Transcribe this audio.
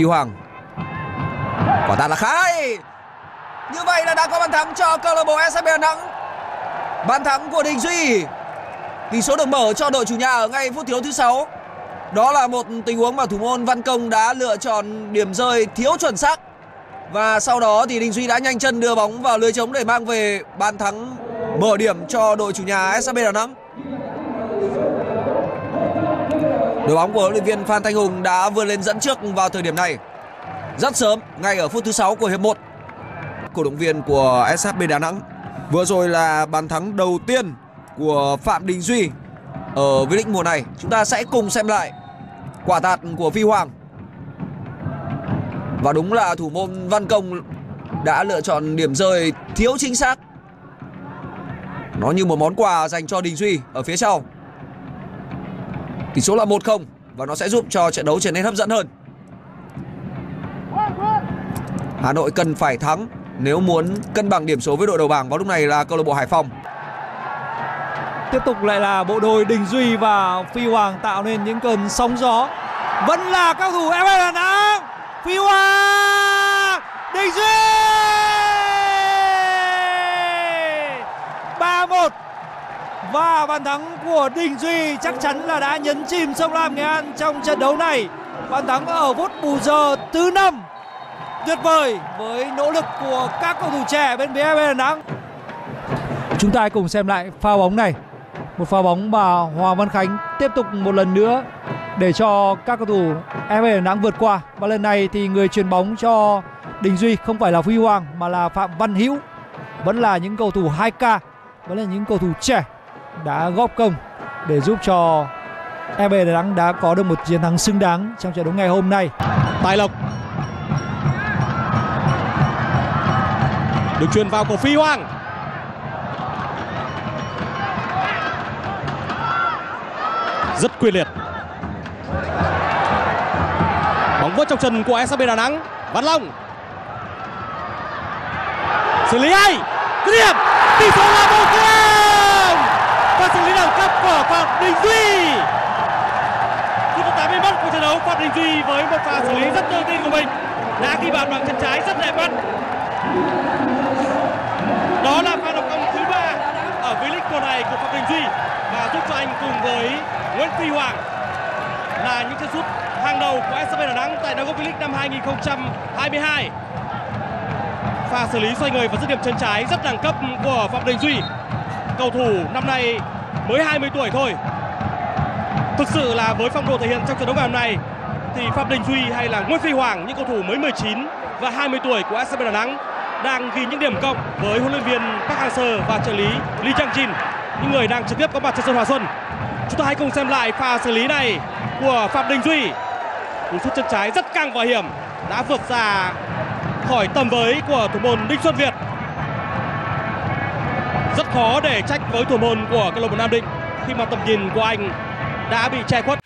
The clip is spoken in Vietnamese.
Huy Hoàng. Quả tạt là khá hay như vậy là đã có bàn thắng cho câu lạc bộ SCB Đà Nẵng. Bàn thắng của Đình Duy. Tỷ số được mở cho đội chủ nhà ở ngay phút thiếu thứ sáu. Đó là một tình huống mà thủ môn Văn Công đã lựa chọn điểm rơi thiếu chuẩn xác. Và sau đó thì Đình Duy đã nhanh chân đưa bóng vào lưới trống để mang về bàn thắng mở điểm cho đội chủ nhà SCB Đà Nẵng. Đội bóng của huấn luyện viên Phan Thanh Hùng đã vươn lên dẫn trước vào thời điểm này. Rất sớm, ngay ở phút thứ 6 của hiệp 1. Cổ động viên của SHB Đà Nẵng vừa rồi là bàn thắng đầu tiên của Phạm Đình Duy ở V-League mùa này. Chúng ta sẽ cùng xem lại quả tạt của Phi Hoàng. Và đúng là thủ môn Văn Công đã lựa chọn điểm rơi thiếu chính xác. Nó như một món quà dành cho Đình Duy ở phía sau. Tỷ số là 1-0 và nó sẽ giúp cho trận đấu trở nên hấp dẫn hơn. Hà Nội cần phải thắng nếu muốn cân bằng điểm số với đội đầu bảng vào lúc này là câu lạc bộ Hải Phòng. Tiếp tục lại là bộ đôi Đình Duy và Phi Hoàng tạo nên những cơn sóng gió. Vẫn là các thủ FA Đà Nẵng. Phi Hoàng, Đình Duy. 3-1 và bàn thắng của Đình Duy chắc chắn là đã nhấn chìm sông Lam Nghệ An trong trận đấu này. Bàn thắng ở phút bù giờ thứ năm tuyệt vời với nỗ lực của các cầu thủ trẻ bên phía Đà Nẵng. Chúng ta hãy cùng xem lại pha bóng này. Một pha bóng mà Hoàng Văn Khánh tiếp tục một lần nữa để cho các cầu thủ FA Đà Nẵng vượt qua. Và lần này thì người chuyền bóng cho Đình Duy không phải là Huy Hoàng mà là Phạm Văn Hữu. Vẫn là những cầu thủ 2K, vẫn là những cầu thủ trẻ đã góp công để giúp cho FA Đà Nẵng đã có được một chiến thắng xứng đáng trong trận đấu ngày hôm nay. Tài Lộc được truyền vào của Phi Hoàng rất quyết liệt. Bóng vớt trong chân của SHB Đà Nẵng, Văn Long. Xử lý hay Cứ điểm. Tỷ số là một không và e! Xử lý đẳng cấp của Phạm Đình Duy phút thứ 81 của trận đấu, Phạm Đình Duy với một pha xử lý rất tự tin của mình đã ghi bàn bằng chân trái, rất đẹp mắt đó là pha lập công thứ ba ở V-League mùa này của Phạm Đình Duy và giúp cho anh cùng với Nguyễn Phi Hoàng là những chân sút hàng đầu của SCB Đà Nẵng tại đấu V-League năm 2022. Pha xử lý xoay người và dứt điểm chân trái rất đẳng cấp của Phạm Đình Duy. Cầu thủ năm nay mới 20 tuổi thôi. Thực sự là với phong độ thể hiện trong trận đấu ngày hôm nay, thì Phạm Đình Duy hay là Nguyễn Phi Hoàng, những cầu thủ mới 19 và 20 tuổi của SCB Đà Nẵng đang ghi những điểm cộng với huấn luyện viên Park Hang-seo và trợ lý Lee Chang-jin, những người đang trực tiếp có mặt trên sân Hòa Xuân. Chúng ta hãy cùng xem lại pha xử lý này của Phạm Đình Duy. Cú sút chân trái rất căng và hiểm đã vượt ra khỏi tầm với của thủ môn Đinh Xuân Việt. Rất khó để trách với thủ môn của câu lạc bộ Nam Định khi mà tầm nhìn của anh đã bị che khuất.